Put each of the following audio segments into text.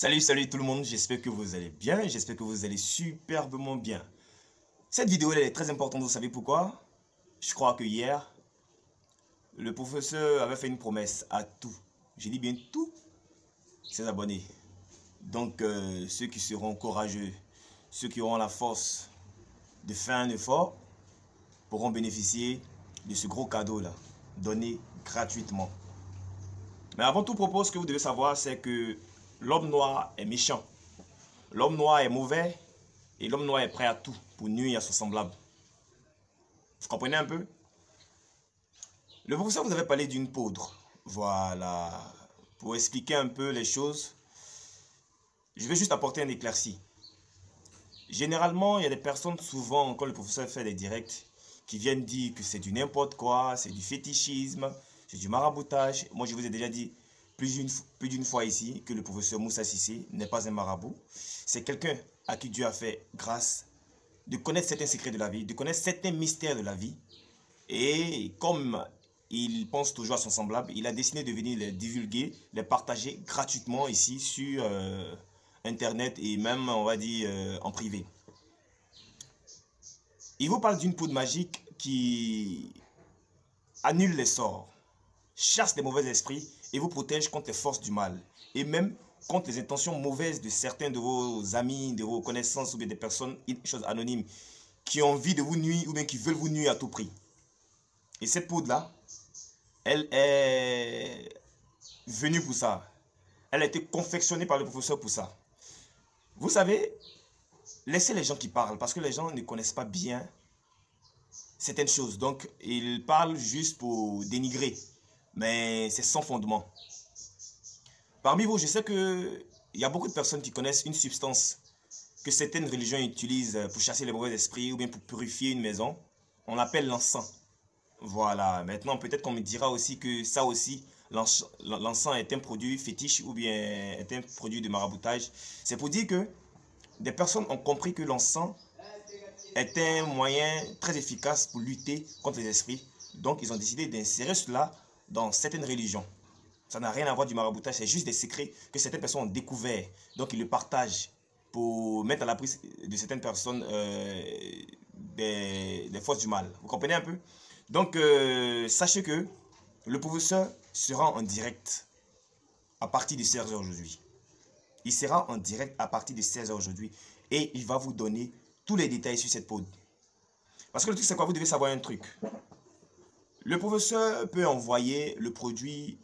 Salut, salut tout le monde, j'espère que vous allez bien, j'espère que vous allez superbement bien. Cette vidéo elle est très importante, vous savez pourquoi? Je crois que hier, le professeur avait fait une promesse à tout, j'ai dit bien tout, ses abonnés. Donc euh, ceux qui seront courageux, ceux qui auront la force de faire un effort, pourront bénéficier de ce gros cadeau là, donné gratuitement. Mais avant tout propos, ce que vous devez savoir, c'est que l'homme noir est méchant. L'homme noir est mauvais et l'homme noir est prêt à tout pour nuire à son semblable. Vous comprenez un peu? Le professeur vous avez parlé d'une poudre. Voilà. Pour expliquer un peu les choses, je vais juste apporter un éclairci. Généralement, il y a des personnes, souvent, quand le professeur fait des directs, qui viennent dire que c'est du n'importe quoi, c'est du fétichisme, c'est du maraboutage. Moi, je vous ai déjà dit, plus d'une fois ici que le professeur Moussa Sissé n'est pas un marabout. C'est quelqu'un à qui Dieu a fait grâce de connaître certains secrets de la vie, de connaître certains mystères de la vie. Et comme il pense toujours à son semblable, il a décidé de venir les divulguer, les partager gratuitement ici sur euh, Internet et même, on va dire, euh, en privé. Il vous parle d'une poudre magique qui annule les sorts, chasse les mauvais esprits et vous protège contre les forces du mal. Et même contre les intentions mauvaises de certains de vos amis, de vos connaissances ou bien des personnes, choses anonymes, qui ont envie de vous nuire ou bien qui veulent vous nuire à tout prix. Et cette poudre-là, elle est venue pour ça. Elle a été confectionnée par le professeur pour ça. Vous savez, laissez les gens qui parlent parce que les gens ne connaissent pas bien certaines choses. Donc, ils parlent juste pour dénigrer mais c'est sans fondement. Parmi vous, je sais qu'il y a beaucoup de personnes qui connaissent une substance que certaines religions utilisent pour chasser les mauvais esprits ou bien pour purifier une maison. On l'appelle l'encens. Voilà. Maintenant, peut-être qu'on me dira aussi que ça aussi, l'encens est un produit fétiche ou bien est un produit de maraboutage. C'est pour dire que des personnes ont compris que l'encens est un moyen très efficace pour lutter contre les esprits. Donc, ils ont décidé d'insérer cela dans certaines religions. Ça n'a rien à voir du maraboutage, c'est juste des secrets que certaines personnes ont découverts. Donc ils le partagent pour mettre à la prise de certaines personnes euh, des, forces du mal. Vous comprenez un peu? Donc euh, sachez que le professeur sera en direct à partir de 16h aujourd'hui. Il sera en direct à partir de 16h aujourd'hui et il va vous donner tous les détails sur cette poudre. Parce que le truc c'est quoi? Vous devez savoir un truc. Le professeur peut envoyer le produit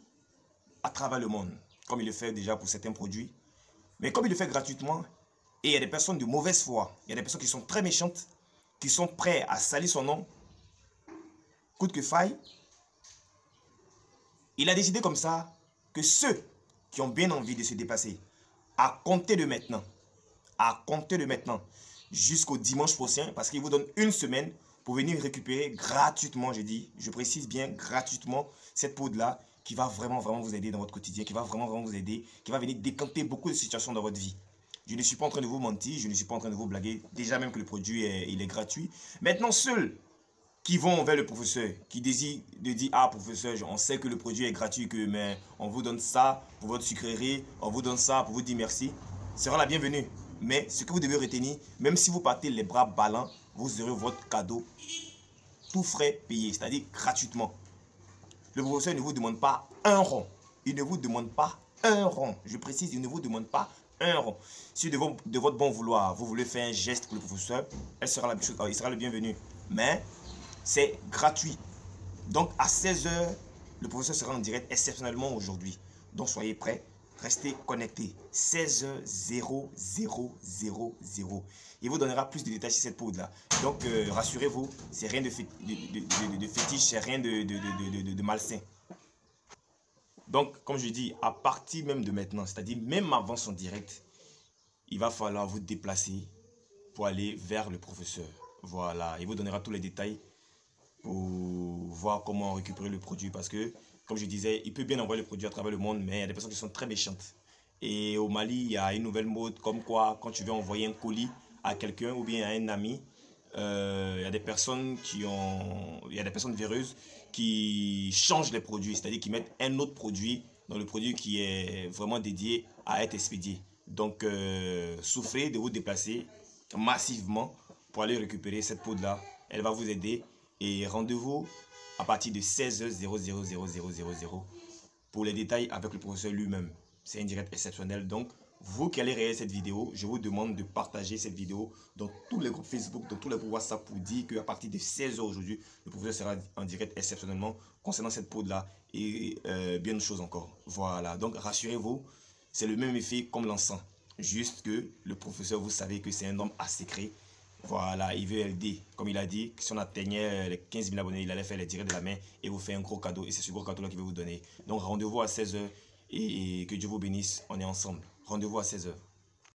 à travers le monde, comme il le fait déjà pour certains produits. Mais comme il le fait gratuitement, et il y a des personnes de mauvaise foi, il y a des personnes qui sont très méchantes, qui sont prêts à salir son nom, coûte que faille, il a décidé comme ça que ceux qui ont bien envie de se dépasser, à compter de maintenant, à compter de maintenant, jusqu'au dimanche prochain, parce qu'il vous donne une semaine pour venir récupérer gratuitement, je dis, je précise bien gratuitement cette poudre-là qui va vraiment, vraiment vous aider dans votre quotidien, qui va vraiment, vraiment vous aider, qui va venir décanter beaucoup de situations dans votre vie. Je ne suis pas en train de vous mentir, je ne suis pas en train de vous blaguer, déjà même que le produit est, il est gratuit. Maintenant, ceux qui vont vers le professeur, qui désirent de dire, ah professeur, on sait que le produit est gratuit, que, mais on vous donne ça pour votre sucrerie, on vous donne ça pour vous dire merci, sera la bienvenue. Mais ce que vous devez retenir, même si vous partez les bras ballants, vous aurez votre cadeau tout frais payé, c'est-à-dire gratuitement. Le professeur ne vous demande pas un rond. Il ne vous demande pas un rond. Je précise, il ne vous demande pas un rond. Si de, de votre bon vouloir, vous voulez faire un geste pour le professeur, sera il sera le bienvenu. Mais c'est gratuit. Donc à 16h, le professeur sera en direct exceptionnellement aujourd'hui. Donc soyez prêts. Restez connectés. 16h0000. Il vous donnera plus de détails sur cette poudre-là. Donc, euh, rassurez-vous, c'est rien de, de, fétiche, c'est rien de, malsain. Donc, comme je dis, à partir même de maintenant, c'est-à-dire même avant son direct, il va falloir vous déplacer pour aller vers le professeur. Voilà, il vous donnera tous les détails pour voir comment récupérer le produit parce que comme je disais, il peut bien envoyer le produit à travers le monde, mais il y a des personnes qui sont très méchantes. Et au Mali, il y a une nouvelle mode comme quoi, quand tu veux envoyer un colis à quelqu'un ou bien à un ami, euh, il y a des personnes qui ont, il y a des personnes véreuses qui changent les produits, c'est-à-dire qui mettent un autre produit dans le produit qui est vraiment dédié à être expédié. Donc, euh, souffrez de vous déplacer massivement pour aller récupérer cette poudre-là. Elle va vous aider. Et rendez-vous à partir de 16h000000 pour les détails avec le professeur lui-même. C'est un direct exceptionnel. Donc, vous qui allez réaliser cette vidéo, je vous demande de partager cette vidéo dans tous les groupes Facebook, dans tous les groupes WhatsApp pour dire qu'à partir de 16h aujourd'hui, le professeur sera en direct exceptionnellement concernant cette poudre-là et euh, bien d'autres choses encore. Voilà, donc rassurez-vous, c'est le même effet comme l'encens. Juste que le professeur, vous savez que c'est un homme à secret. Voilà, il veut aider. Comme il a dit, si on atteignait les 15 000 abonnés, il allait faire les directs de la main et vous faire un gros cadeau. Et c'est ce gros cadeau-là qu'il veut vous donner. Donc rendez-vous à 16h et que Dieu vous bénisse. On est ensemble. Rendez-vous à 16h.